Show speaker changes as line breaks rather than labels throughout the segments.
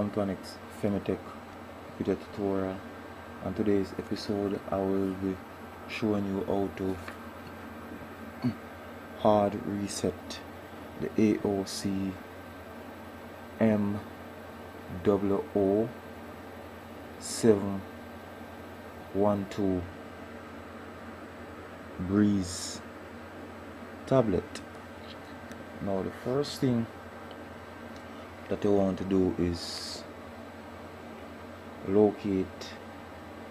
Photonics Femitech video tutorial. And today's episode I will be showing you how to hard reset the AOC MWO 712 Breeze tablet. Now the first thing that you want to do is locate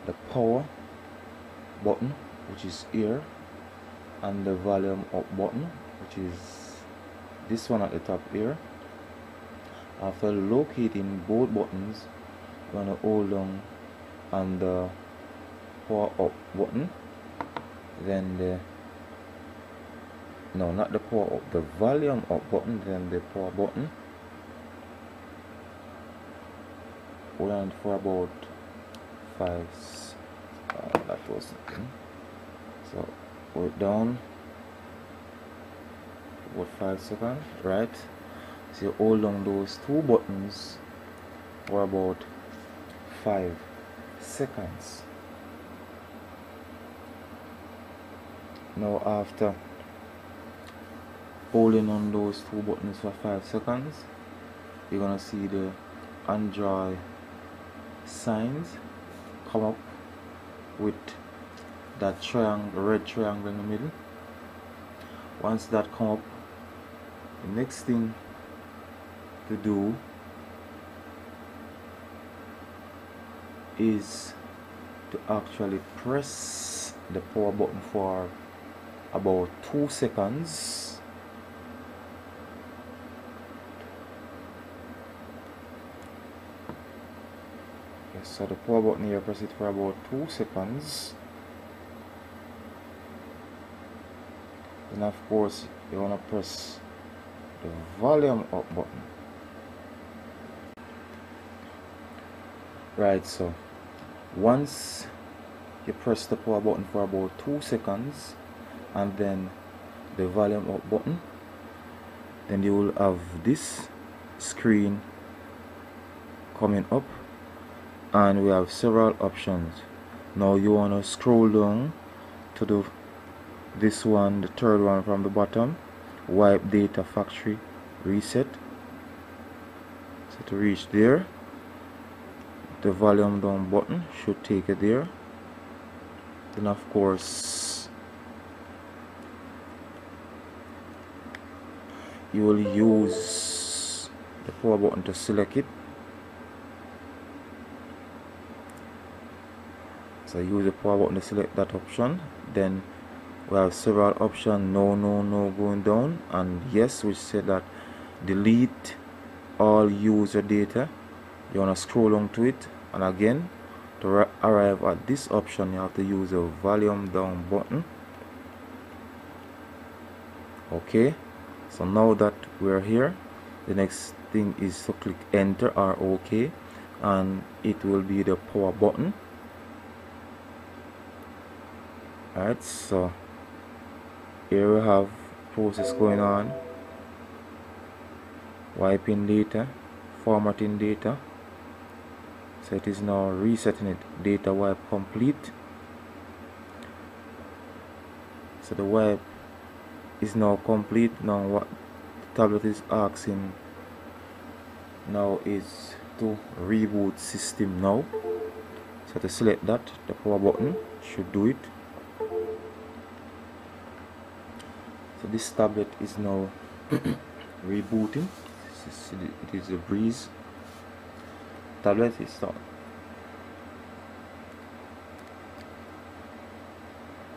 the power button which is here and the volume up button which is this one at the top here. After locating both buttons you want to hold on on the power up button then the no not the power up the volume up button then the power button hold for about five uh, that was so hold down. About five seconds right? So you hold on those two buttons for about five seconds. Now after holding on those two buttons for five seconds you're gonna see the Android signs come up with that triangle red triangle in the middle. Once that come up the next thing to do is to actually press the power button for about two seconds so the power button here press it for about 2 seconds then of course you want to press the volume up button. Right so once you press the power button for about 2 seconds and then the volume up button then you will have this screen coming up and we have several options. Now you want to scroll down to the this one the third one from the bottom. Wipe data factory reset. So to reach there the volume down button should take it there. Then of course you will use the power button to select it so use the power button to select that option. Then we have several options no no no going down. And yes which said that delete all user data. You want to scroll on to it. And again to arrive at this option you have to use the volume down button. Okay. So now that we're here the next thing is to click enter or ok and it will be the power button alright so here we have process going on. Wiping data formatting data. So it is now resetting it. Data wipe complete. So the wipe is now complete. Now what the tablet is asking now is to reboot system now. So to select that the power button should do it so this tablet is now rebooting. It is a breeze. Tablet it's not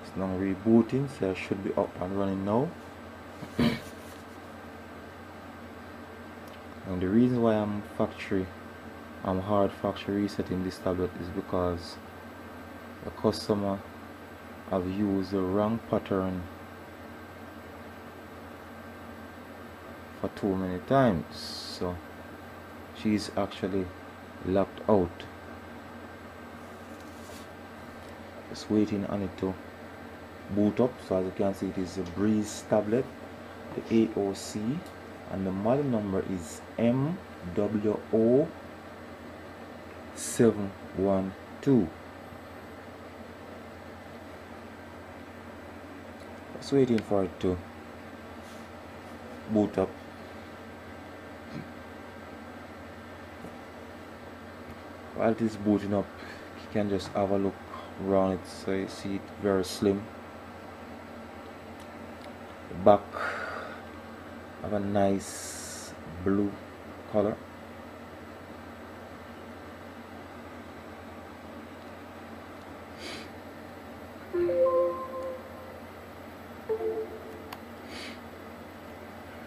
it's now rebooting so it should be up and running now. And the reason why I'm factory I'm hard factory resetting this tablet is because the customer have used the wrong pattern for too many times. So she's actually locked out. Just waiting on it to boot up. So as you can see it is a breeze tablet the AOC and the model number is MWO 712 just waiting for it to boot up while it is booting up you can just have a look around it so you see it very slim. The back have a nice blue color.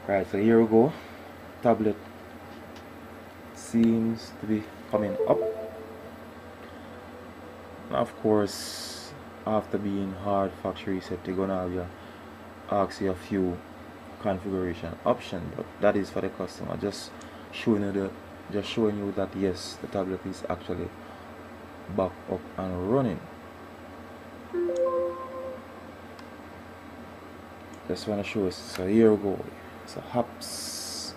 Right so here we go. Tablet seems to be coming up of course after being hard factory reset they're gonna have you ask you a few configuration options but that is for the customer. Just showing you the just showing you that yes the tablet is actually back up and running. Just want to show us. So here we go. So apps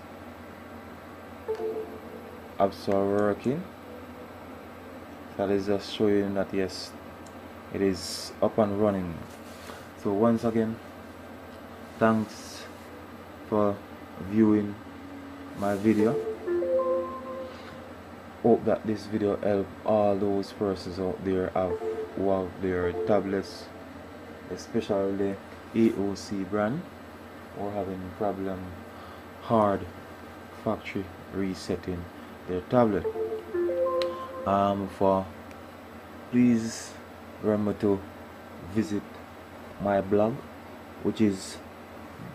apps are working that is just showing that yes it is up and running. So once again thanks for viewing my video. Hope that this video help all those persons out there have, who have their tablets especially AOC brand or having problem hard factory resetting their tablet um, for please remember to visit my blog which is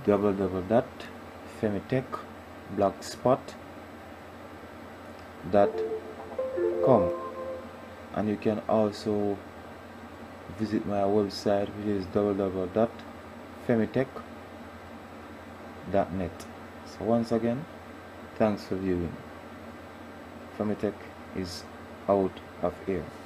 www.femitechblogspot.com and you can also visit my website which is www.femitech.net so once again thanks for viewing. Femitech is out of here